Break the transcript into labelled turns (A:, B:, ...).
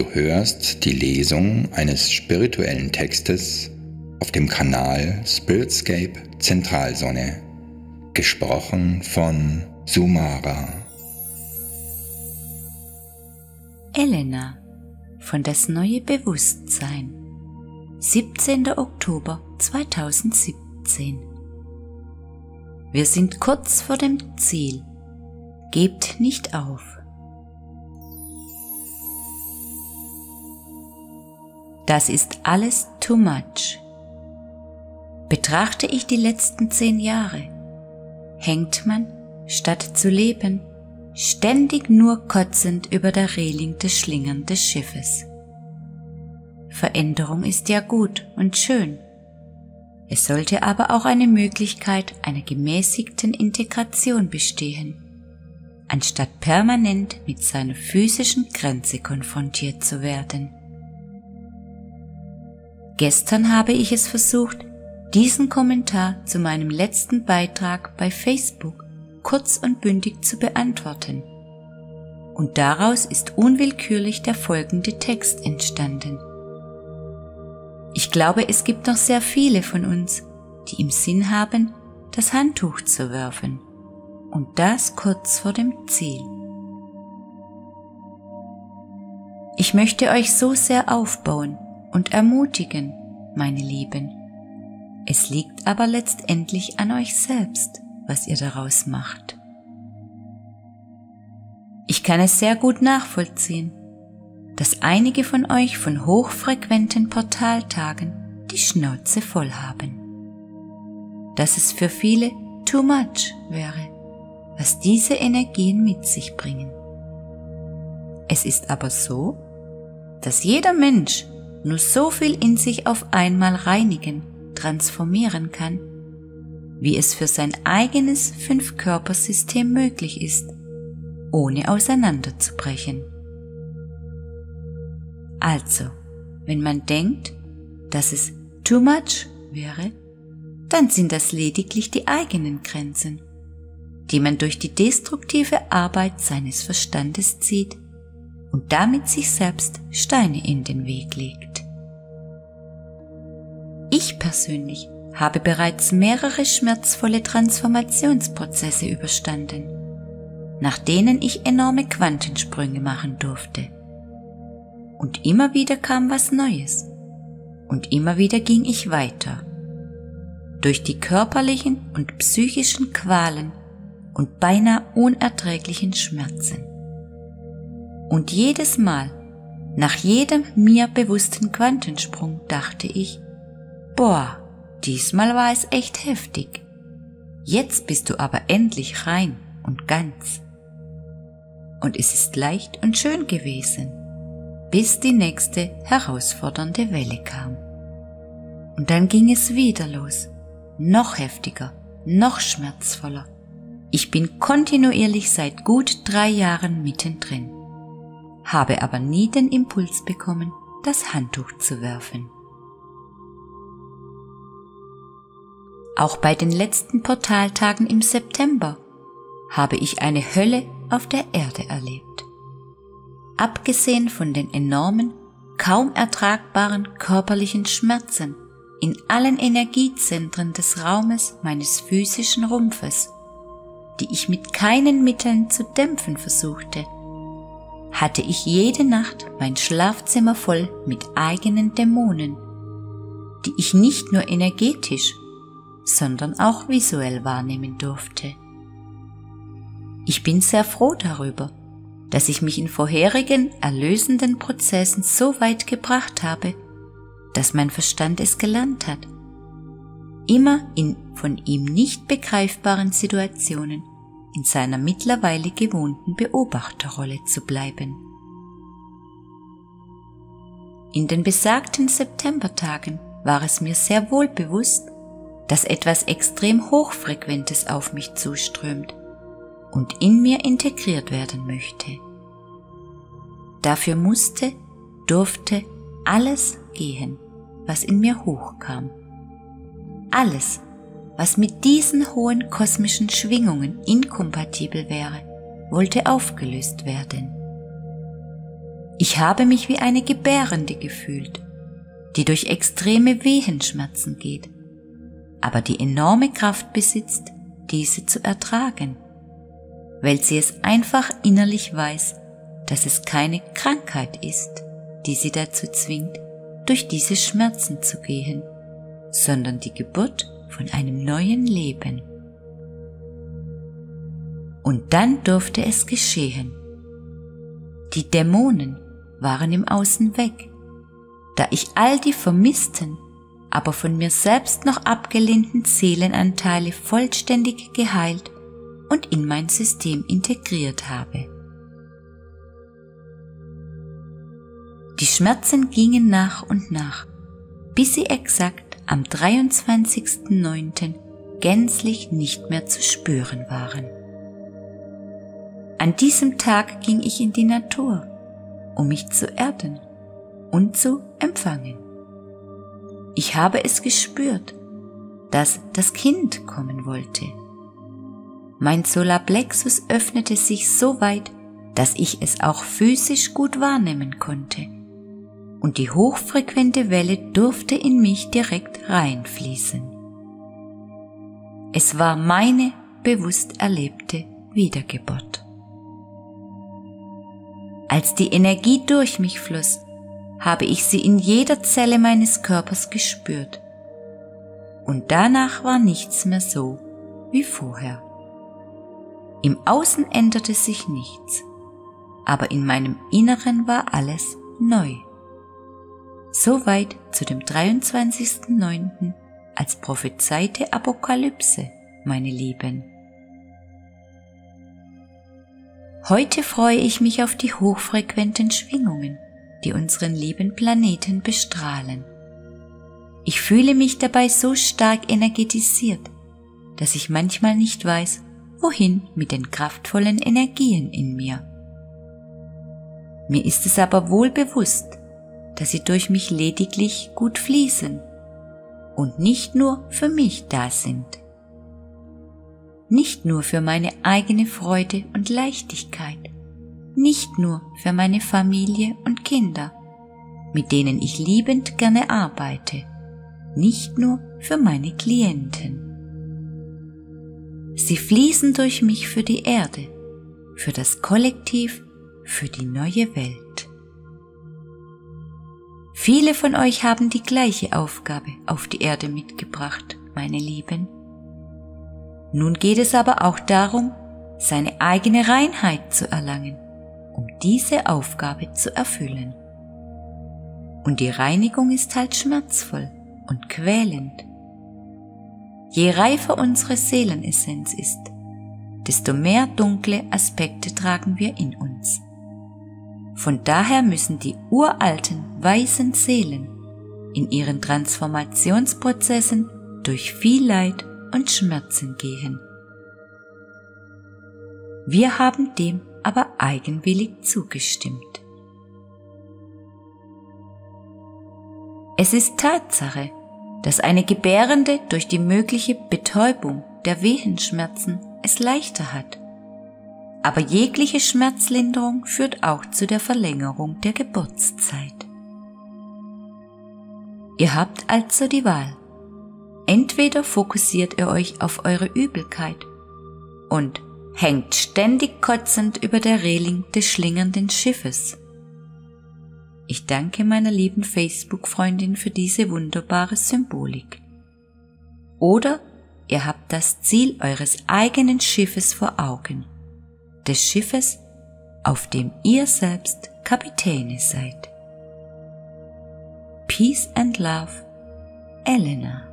A: Du hörst die Lesung eines spirituellen Textes auf dem Kanal Spiritscape Zentralsonne, gesprochen von Sumara.
B: Elena von Das neue Bewusstsein 17. Oktober 2017 Wir sind kurz vor dem Ziel. Gebt nicht auf. Das ist alles too much. Betrachte ich die letzten zehn Jahre, hängt man, statt zu leben, ständig nur kotzend über der Reling des Schlingern des Schiffes. Veränderung ist ja gut und schön. Es sollte aber auch eine Möglichkeit einer gemäßigten Integration bestehen, anstatt permanent mit seiner physischen Grenze konfrontiert zu werden. Gestern habe ich es versucht, diesen Kommentar zu meinem letzten Beitrag bei Facebook kurz und bündig zu beantworten. Und daraus ist unwillkürlich der folgende Text entstanden. Ich glaube, es gibt noch sehr viele von uns, die im Sinn haben, das Handtuch zu werfen. Und das kurz vor dem Ziel. Ich möchte euch so sehr aufbauen und ermutigen, meine Lieben. Es liegt aber letztendlich an euch selbst, was ihr daraus macht. Ich kann es sehr gut nachvollziehen, dass einige von euch von hochfrequenten Portaltagen die Schnauze voll haben. Dass es für viele too much wäre, was diese Energien mit sich bringen. Es ist aber so, dass jeder Mensch nur so viel in sich auf einmal reinigen, transformieren kann, wie es für sein eigenes Fünf-Körpersystem möglich ist, ohne auseinanderzubrechen. Also, wenn man denkt, dass es too much wäre, dann sind das lediglich die eigenen Grenzen, die man durch die destruktive Arbeit seines Verstandes zieht und damit sich selbst Steine in den Weg legt. Ich persönlich habe bereits mehrere schmerzvolle Transformationsprozesse überstanden, nach denen ich enorme Quantensprünge machen durfte. Und immer wieder kam was Neues. Und immer wieder ging ich weiter. Durch die körperlichen und psychischen Qualen und beinahe unerträglichen Schmerzen. Und jedes Mal, nach jedem mir bewussten Quantensprung, dachte ich, boah, Diesmal war es echt heftig. Jetzt bist du aber endlich rein und ganz. Und es ist leicht und schön gewesen, bis die nächste herausfordernde Welle kam. Und dann ging es wieder los, noch heftiger, noch schmerzvoller. Ich bin kontinuierlich seit gut drei Jahren mittendrin, habe aber nie den Impuls bekommen, das Handtuch zu werfen. Auch bei den letzten Portaltagen im September habe ich eine Hölle auf der Erde erlebt. Abgesehen von den enormen, kaum ertragbaren körperlichen Schmerzen in allen Energiezentren des Raumes meines physischen Rumpfes, die ich mit keinen Mitteln zu dämpfen versuchte, hatte ich jede Nacht mein Schlafzimmer voll mit eigenen Dämonen, die ich nicht nur energetisch, sondern auch visuell wahrnehmen durfte. Ich bin sehr froh darüber, dass ich mich in vorherigen erlösenden Prozessen so weit gebracht habe, dass mein Verstand es gelernt hat, immer in von ihm nicht begreifbaren Situationen in seiner mittlerweile gewohnten Beobachterrolle zu bleiben. In den besagten Septembertagen war es mir sehr wohl bewusst, dass etwas extrem Hochfrequentes auf mich zuströmt und in mir integriert werden möchte. Dafür musste, durfte alles gehen, was in mir hochkam. Alles, was mit diesen hohen kosmischen Schwingungen inkompatibel wäre, wollte aufgelöst werden. Ich habe mich wie eine Gebärende gefühlt, die durch extreme Wehenschmerzen geht, aber die enorme Kraft besitzt, diese zu ertragen, weil sie es einfach innerlich weiß, dass es keine Krankheit ist, die sie dazu zwingt, durch diese Schmerzen zu gehen, sondern die Geburt von einem neuen Leben. Und dann durfte es geschehen. Die Dämonen waren im Außen weg, da ich all die vermissten, aber von mir selbst noch abgelehnten Seelenanteile vollständig geheilt und in mein System integriert habe. Die Schmerzen gingen nach und nach, bis sie exakt am 23.09. gänzlich nicht mehr zu spüren waren. An diesem Tag ging ich in die Natur, um mich zu erden und zu empfangen. Ich habe es gespürt, dass das Kind kommen wollte. Mein Solarplexus öffnete sich so weit, dass ich es auch physisch gut wahrnehmen konnte. Und die hochfrequente Welle durfte in mich direkt reinfließen. Es war meine bewusst erlebte Wiedergeburt. Als die Energie durch mich floss, habe ich sie in jeder Zelle meines Körpers gespürt. Und danach war nichts mehr so wie vorher. Im Außen änderte sich nichts, aber in meinem Inneren war alles neu. Soweit zu dem 23.09. als prophezeite Apokalypse, meine Lieben. Heute freue ich mich auf die hochfrequenten Schwingungen, die unseren lieben Planeten bestrahlen. Ich fühle mich dabei so stark energetisiert, dass ich manchmal nicht weiß, wohin mit den kraftvollen Energien in mir. Mir ist es aber wohl bewusst, dass sie durch mich lediglich gut fließen und nicht nur für mich da sind nicht nur für meine eigene Freude und Leichtigkeit, nicht nur für meine Familie und Kinder, mit denen ich liebend gerne arbeite, nicht nur für meine Klienten. Sie fließen durch mich für die Erde, für das Kollektiv, für die neue Welt. Viele von euch haben die gleiche Aufgabe auf die Erde mitgebracht, meine Lieben. Nun geht es aber auch darum, seine eigene Reinheit zu erlangen, um diese Aufgabe zu erfüllen. Und die Reinigung ist halt schmerzvoll und quälend. Je reifer unsere Seelenessenz ist, desto mehr dunkle Aspekte tragen wir in uns. Von daher müssen die uralten, weißen Seelen in ihren Transformationsprozessen durch viel Leid und Schmerzen gehen. Wir haben dem aber eigenwillig zugestimmt. Es ist Tatsache, dass eine Gebärende durch die mögliche Betäubung der Wehenschmerzen es leichter hat. Aber jegliche Schmerzlinderung führt auch zu der Verlängerung der Geburtszeit. Ihr habt also die Wahl. Entweder fokussiert ihr euch auf eure Übelkeit und hängt ständig kotzend über der Reling des schlingernden Schiffes. Ich danke meiner lieben Facebook-Freundin für diese wunderbare Symbolik. Oder ihr habt das Ziel eures eigenen Schiffes vor Augen, des Schiffes, auf dem ihr selbst Kapitäne seid. Peace and Love, Elena.